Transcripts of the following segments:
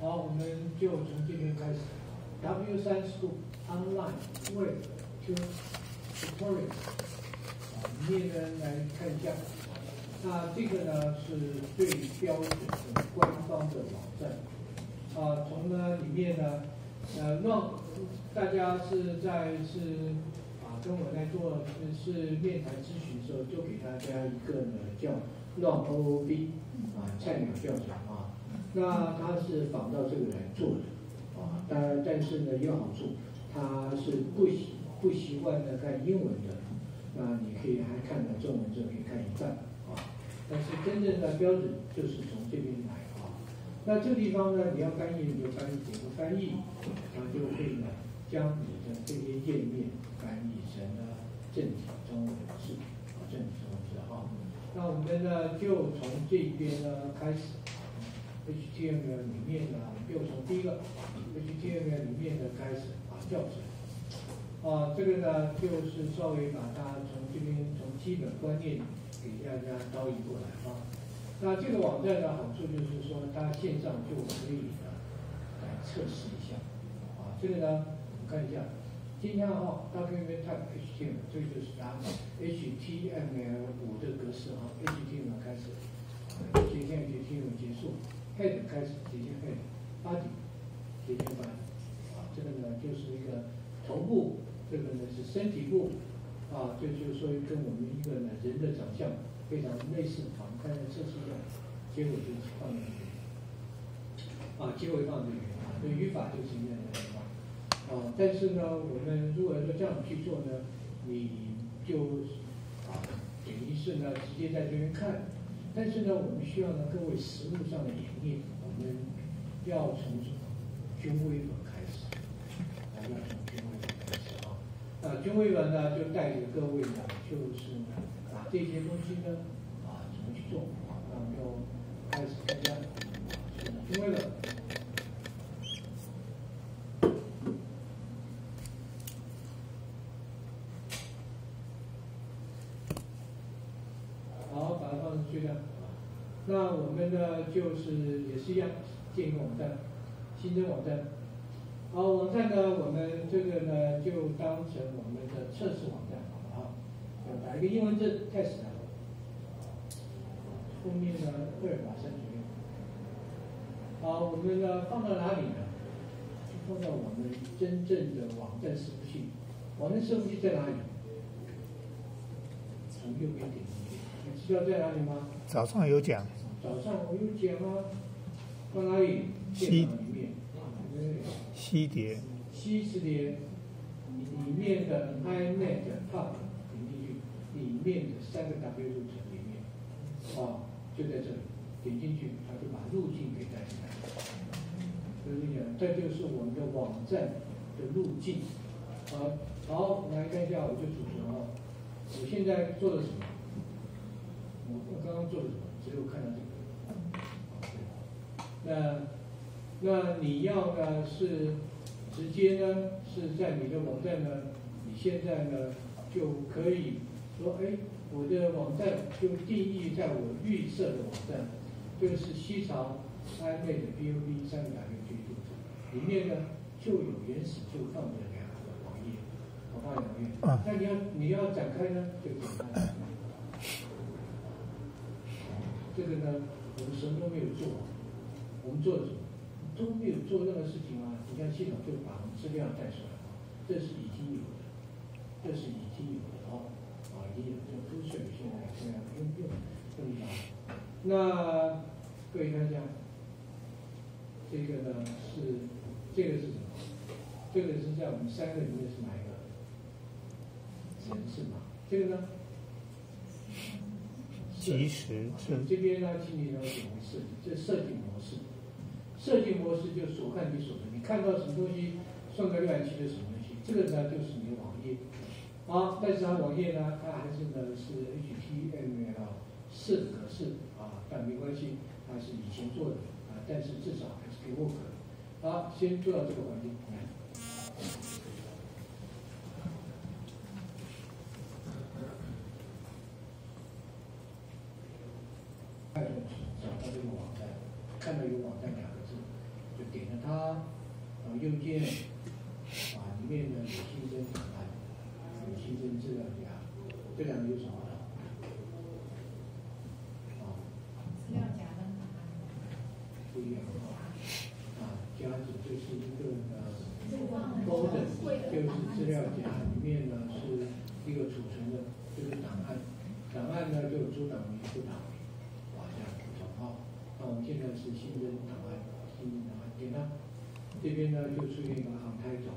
好，我们就从这边开始。W 三 School Online Web Tutorial 啊，里面呢来看一下。那这个呢是最标准的官方的网站。啊，从呢里面呢，呃，让大家是在是啊跟我在做是面谈咨询的时候，就给大家一个呢叫 Run OOB 啊菜鸟调查啊。那他是仿照这个来做的啊，但但是呢有好处，他是不习不习惯的看英文的，那你可以还看到中文就可以看一半啊。但是真正的标准就是从这边来啊。那这个地方呢，你要翻译你就翻译点个翻译，它就会呢将你的这些页面翻译成了正体中文字啊，正体中文字哈。那我们呢就从这边呢开始。HTML 里面呢，又从第一个 HTML 里面的开始啊教程，啊这个呢就是稍微把它从这边从基本观念给大家导引过来啊。那这个网站的好处就是说，它线上就可以呢来测试一下啊。这个呢，我们看一下，今天哈 document type HTML，这个就是它 HTML 五的格式哈，HTML 开始，今天。Head 开始直接 head，body 直接发啊，这个呢就是一个头部，这个呢是身体部，啊，这就是说跟我们一个呢人的长相非常类似，我们看一下测试一下，结果就是放在这里，啊，结果放这里，啊，这语法就是这样的啊，啊，但是呢，我们如果说这样去做呢，你就啊，等于是呢直接在这边看。但是呢，我们需要呢各位实物上的演绎，我们要从什么？军威本开始，啊，要从军威本开始啊。那军威本呢，就带着各位呢，就是呢，把这些东西呢，啊，怎么去做？啊，那我们就开始参加军威本。那我们呢，就是也是一样，建一个网站，新增网站。好，网站呢，我们这个呢，就当成我们的测试网站，好不好？打一个英文字，test。后面呢，二码三左右。好，我们呢，放到哪里呢？放到我们真正的网站伺服器。网站伺服器在哪里？从右边点进去，你知道在哪里吗？早上有讲。早上我有讲啊，放哪里？电脑里面。西碟。西是碟，里面的 iNet Hub 点进去，里面的三个 W 路程里面，啊，就在这里，点进去，它就把路径给带进来。所以讲，这就是我们的网站的路径。好，好，来看一下，我就储存啊。我现在做的什么？我我刚刚做的什么？只有看到这个。那，那你要呢是直接呢是在你的网站呢，你现在呢就可以说，哎，我的网站就定义在我预设的网站，就是西潮 iMate B O B 三个 W 居住，里面呢就有原始就放着两个网页，我放两页，那你要你要展开呢就简单，这个呢我们什么都没有做。我们做的什么都没有做任何事情啊！你看系统就把资料带出来了，这是已经有的，这是已经有的哦，啊，已经有这个都是有现在这样用用用法。那各位看一下，这个呢是这个是什么？这个是在我们三个里面是哪一个？城市嘛？这个呢？其实这边呢，请你了解我们设计，这设计模式。设计模式就所看即所得，你看到什么东西，算个浏览器的什么东西，这个呢就是你的网页。啊，但是它网页呢，它还是呢是 HTML 四格式啊，但没关系，它是以前做的啊，但是至少还是可以 work。好，先做到这个环境来。找到这个网站，看到有网站两个字。就就点了它，然后右键，啊，里面呢有新增档案，有新增资料夹，这两个有什么呢？啊，资料夹跟档案不一样啊，啊，夹子就是一个呃。，golden，就是资料夹，里面呢是一个储存的这个档案，档案呢就主档名、副档名，啊这样不同哈。那我们现在是新增档案，新增档案点它，这边呢就出现一个航拍走，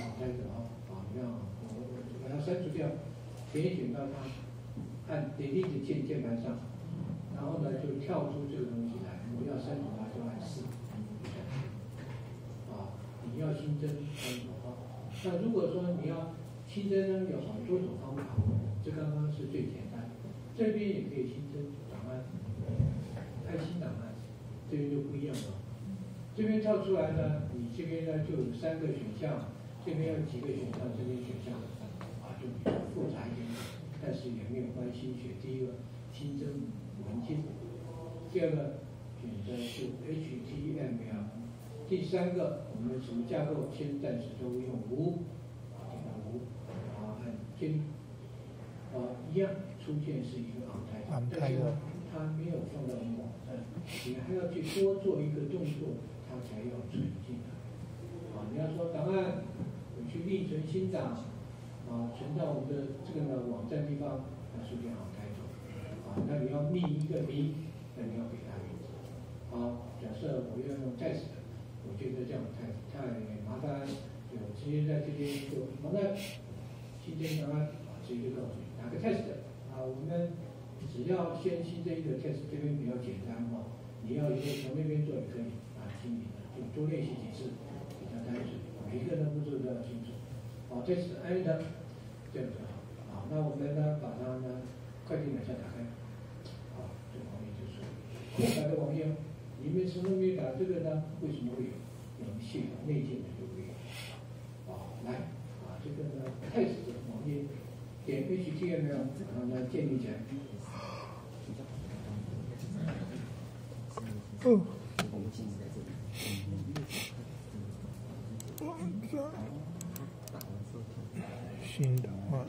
航拍走啊，啊这样我我把它删除掉，点选到它，按 delete 键键盘上，然后呢就跳出这个东西来，我要删除它就按四。啊，你要新增啊。那如果说你要新增呢，有好多种方法，这刚刚是最简单。这边也可以新增档案，开新档案，这边就不一样了。这边跳出来呢，你这边呢就有三个选项，这边有几个选项，这边选项啊就比较复杂一点，但是也没有关系。选第一个新增文件，第二个选择是 HTML。第三个，我们什么架构？先暂时都用无，啊，点到无，啊，按键，啊，一样出现是一个 on type，但是呢，它没有放到网站，你还要去多做一个动作，它才要存进来。啊，你要说档案，我去另存新档，啊，存到我们的这个呢网站地方，它出现 on type，啊，那你要命一个名，那你要给他名字。好，假设我要用 test。我觉得这样太太麻烦，就直接在这边就好了。新增档案啊，直接告诉你哪个 test 啊，我们只要先新增一个 test，这边比较简单哈。你要一个从那边做也可以啊，听你的，就多练习几次比较单纯。每一个人步骤都要清楚。好，test end，这样就好。好，那我们呢把它呢快递码下打开。好，这个网页就是空白的网页。里面什么都没有打，这个呢？为什么会有？我们系统内建的就会有。啊，来，啊，这个呢，test 网页点 HTML，然后呢建立起来。哦。新的话。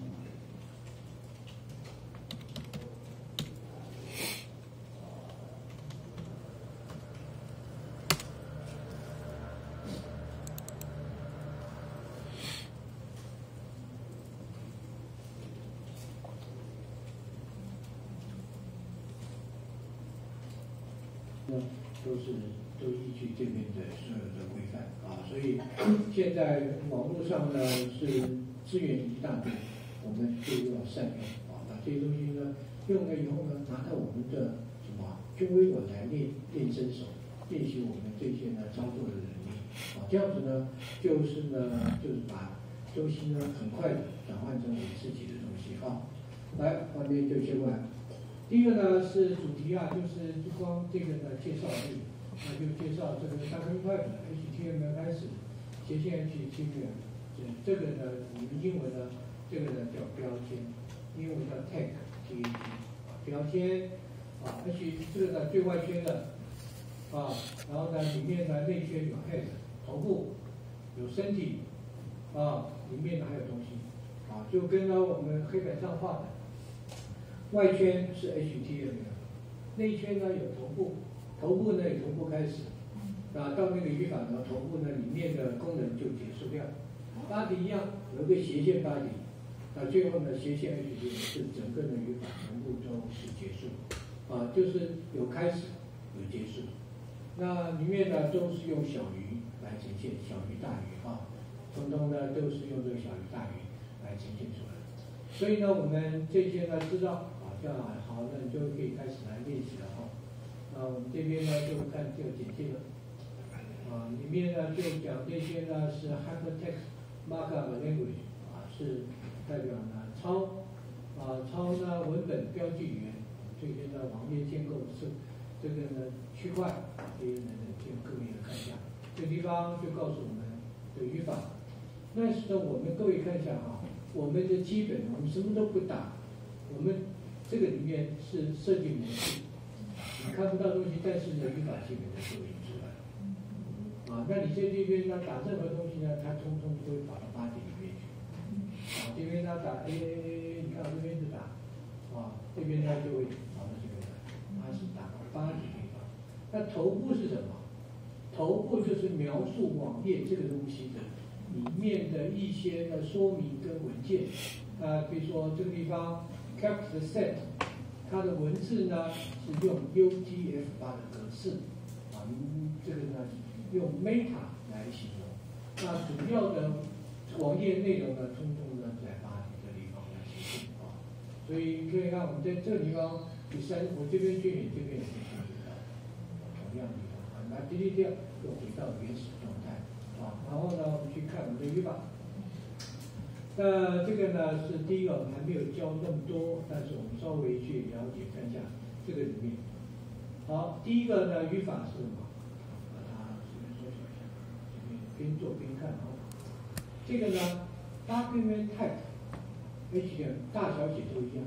都是都依据这边的所有的规范啊，所以现在网络上呢是资源一大堆，我们就要善用。啊，把这些东西呢用了以后呢，拿到我们的什么军威我来练练身手，练习我们这些呢操作的能力。啊，这样子呢就是呢就是把周期呢很快的转换成我们自己的东西啊，来后面就先完。第一个呢是主题啊，就是就光这个呢介绍而已，那就介绍这个三分块的 HTML 开始，斜线 HTML，这这个呢我们英文呢这个呢叫标签，英文叫 tag，T A G，标签啊，H 这个呢最外圈的啊，然后呢里面呢内圈有 head 头部，有身体啊，里面呢还有东西啊，就跟呢我们黑板上画的。外圈是 HTML，内圈呢有头部，头部呢有头部开始，啊，到那个语法呢头部呢里面的功能就结束掉。Body 一样有一个斜线 body，啊，最后呢斜线 H 点是整个的语法全部都是结束，啊，就是有开始有结束。那里面呢都是用小于来呈现，小于大于啊，通通呢都是用这个小于大于来呈现出来。所以呢我们这些呢知道。这样好，那你就可以开始来练习了哈。那我们这边呢就看这个简介了。啊，里面呢就讲这些呢是 hypertext markup language，啊是代表呢超啊超呢文本标记语言，这些呢网页建构是这个呢区块这些等等，各位来看一下。这地方就告诉我们的语法。但是呢，我们各位看一下哈，我们的基本我们什么都不打，我们。这个里面是设计模式，你看不到东西，但是呢，语法基本的都已经出来了。啊，那你在这边呢打任何东西呢，它通通都会跑到八点里面去。啊，这边呢打 A A A，你看这边是打，啊，这边呢就会跑到这边来，它是打到八点地方。那头部是什么？头部就是描述网页这个东西的里面的一些的说明跟文件。啊，比如说这个地方 caption set，它的文字呢是用 UTF 八的格式，啊，嗯这个呢用 meta 来形容。那主要的网页内容呢，通通呢在八点这地方来显示啊。所以可以看我们在这个地方，第三，我这边去，你这边也可以看得到，同样的地方啊。那第一条又回到原始状态啊。然后呢，我们去看我们的语法。那这个呢是第一个，我们还没有教那么多，但是我们稍微去了解看一下这个里面。好，第一个呢语法是什么？把它这边缩小一下，这左边看啊。这个呢，document type，HTML 大小写都一样，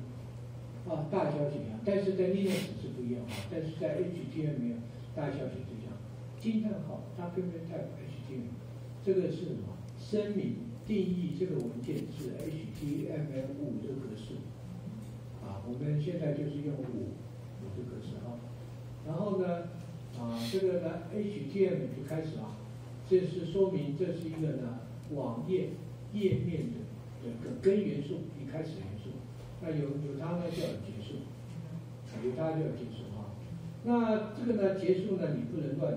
啊，大小写一样，但是在 Linux 是不一样啊，但是在 HTML 大小写都一样。惊叹号 document type HTML，这个是什么？声明。定义这个文件是 HTML 五的格式，啊，我们现在就是用五五的格式啊。然后呢，啊，这个呢 HTML 就开始啊，这是说明这是一个呢网页页面的的根根元素，一开始元素。那有有它呢就要结束，有它就要结束啊。那这个呢结束呢，你不能乱